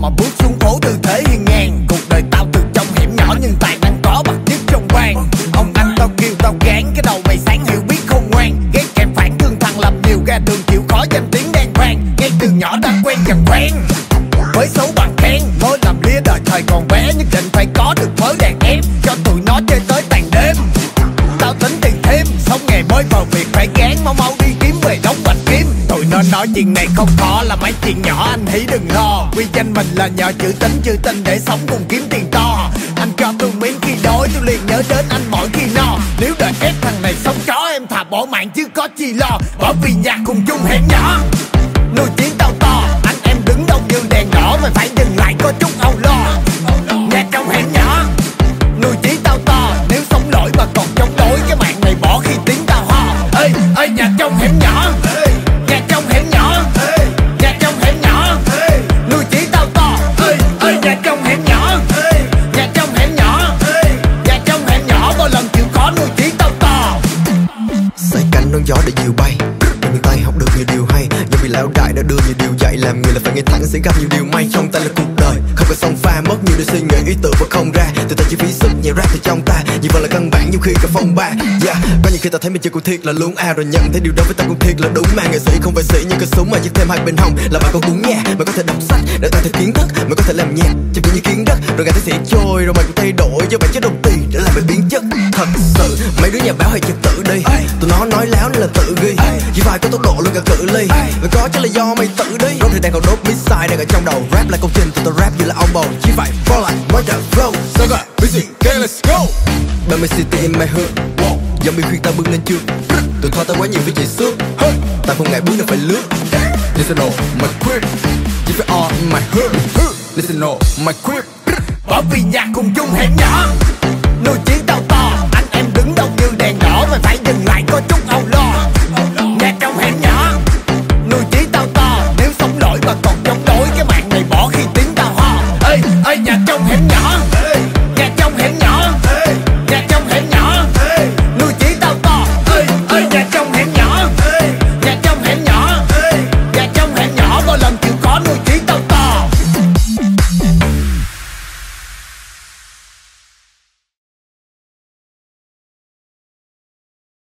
mà bước xuống phố từ thế hiên ngang. Cuộc đời tao từ trong hẻm nhỏ nhưng tài năng có bậc nhất trong quan ông anh tao kêu tao gán, cái đầu mày sáng hiểu biết không ngoan. Ghét kèm phản thương thằng làm nhiều ra đường chịu khó danh tiếng đen vang ngay từ nhỏ đã quen dần quen. Với xấu bằng khen mỗi làm lía đời thời còn bé, nhất định phải có được mới nói chuyện này không khó là mấy chuyện nhỏ anh hãy đừng lo. Quy danh mình là nhờ chữ tính chữ tình để sống cùng kiếm tiền to. Anh cho tôi miếng khi đói tôi liền nhớ đến anh mỗi khi no. Nếu đợi ép thằng này sống chó em thà bỏ mạng chứ có chi lo. Bởi vì nhà cùng chung hẻm nhỏ Nuôi chiến tao to. Anh em đứng đâu như đèn đỏ mà phải dừng lại có chút âu lo. Nhà trong hẻm nhỏ Nuôi chí tao to. Nếu sống lỗi mà còn chống đối Cái mạng này bỏ khi tiếng tao ho. Ê, ê nhà trong hẻm nhỏ. Xây đón gió để diều bay. Người miền Tây học được nhiều điều hay. Do bị lão đại đã đưa nhiều điều dạy Làm người là phải nghe thẳng sẽ gặp nhiều điều may Trong tay là cuộc đời. Không phải song pha, mất nhiều để suy nghĩ, ý tưởng và không ra. Từ ta chỉ phí sức nhảy rap từ trong ta. Như vậy là căn bản nhiều khi cả phong ba. Yeah. Có những khi ta thấy mình chơi cũng thiệt là luôn. À Rồi nhận thấy điều đó với ta cũng thiệt là đúng. Mà Nghệ sĩ không phải sĩ như cái súng mà chỉ thêm hai bên hông Là bạn có đúng nha Mày có thể đọc sách để tăng thêm kiến thức Mày có thể làm nhạc. Chẳng những kiến đất, Rồi ngày ta sẽ trôi, rồi mày cũng thay đổi. Do bạn chứ đồng tiền để làm mày biến chất. Thật sự, mấy đứa nhà báo hay trật tự đi Tụi nó nói là là tự ghi. Chỉ phải có tốc độ luôn cả cự ly. Và có chắc là do mày tự đi. Rốt thì đang còn đốt mid-side đang ở trong đầu. Rap là công trình tụi tao rap như là ông bầu. Chỉ phải fall like murder flow. Saga, busy, okay, let's go. 30 city in my hood. Dòng bị khuyên tao bước lên trước. Tụi thoa tao quá nhiều với chạy xước Tao không ngại bước nào phải lướt. Listen up, my crib. You are in my hood. Listen up, my crib. Bởi vì nhà cùng chung hẻm nhỏ Nuôi chí